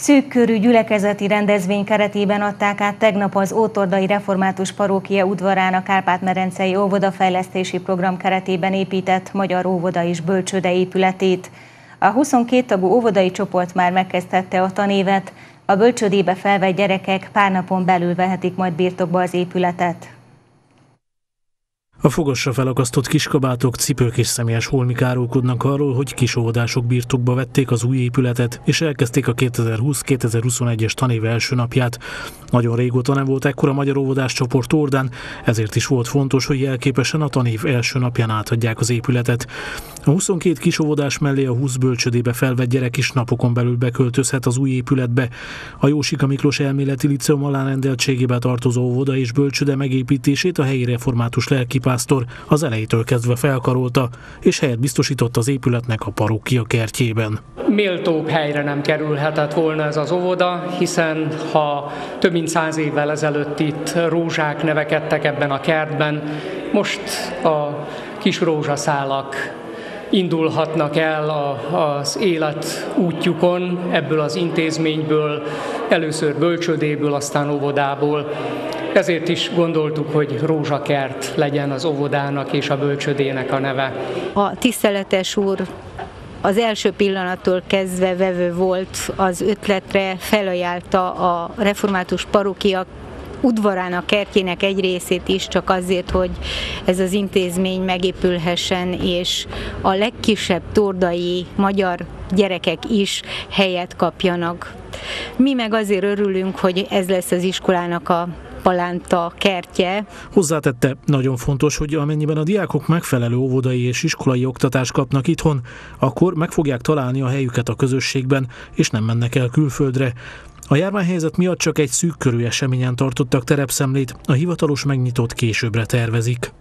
Szűkkörű gyülekezeti rendezvény keretében adták át tegnap az Ótordai Református Parókia udvarán a Kárpát-merencei óvodafejlesztési program keretében épített Magyar Óvoda és Bölcsőde épületét. A 22 tagú óvodai csoport már megkezdette a tanévet, a bölcsődébe felvett gyerekek pár napon belül vehetik majd birtokba az épületet. A fogasra felakasztott kiskabátok, cipők és személyes holmik árulkodnak arról, hogy kisóvodások birtokba vették az új épületet, és elkezdték a 2020-2021-es tanév első napját. Nagyon régóta nem volt ekkora magyar óvodás csoport Ordán, ezért is volt fontos, hogy jelképesen a tanév első napján átadják az épületet. A 22 kisóvodás mellé a 20 bölcsödébe felvett gyerek is napokon belül beköltözhet az új épületbe. A Jósika Miklós elméleti liceum alárendeltségébe tartozó óvoda és bölcsöde megépítését a helyi református lelkipár pásztor az elejétől kezdve felkarolta, és helyet biztosított az épületnek a parókia kertjében. Méltóbb helyre nem kerülhetett volna ez az óvoda, hiszen ha több mint száz évvel ezelőtt itt rózsák nevekedtek ebben a kertben, most a kis rózsaszálak indulhatnak el az élet útjukon ebből az intézményből, először bölcsödéből, aztán óvodából. Ezért is gondoltuk, hogy rózsakert legyen az óvodának és a bölcsödének a neve. A tiszteletes úr az első pillanattól kezdve vevő volt az ötletre, felajánlta a református parókia udvarának, kertjének egy részét is, csak azért, hogy ez az intézmény megépülhessen, és a legkisebb tordai magyar gyerekek is helyet kapjanak. Mi meg azért örülünk, hogy ez lesz az iskolának a palánta kertje. Hozzátette, nagyon fontos, hogy amennyiben a diákok megfelelő óvodai és iskolai oktatást kapnak itthon, akkor meg fogják találni a helyüket a közösségben, és nem mennek el külföldre. A járványhelyzet miatt csak egy szűk körű eseményen tartottak terepszemlét, a hivatalos megnyitott későbbre tervezik.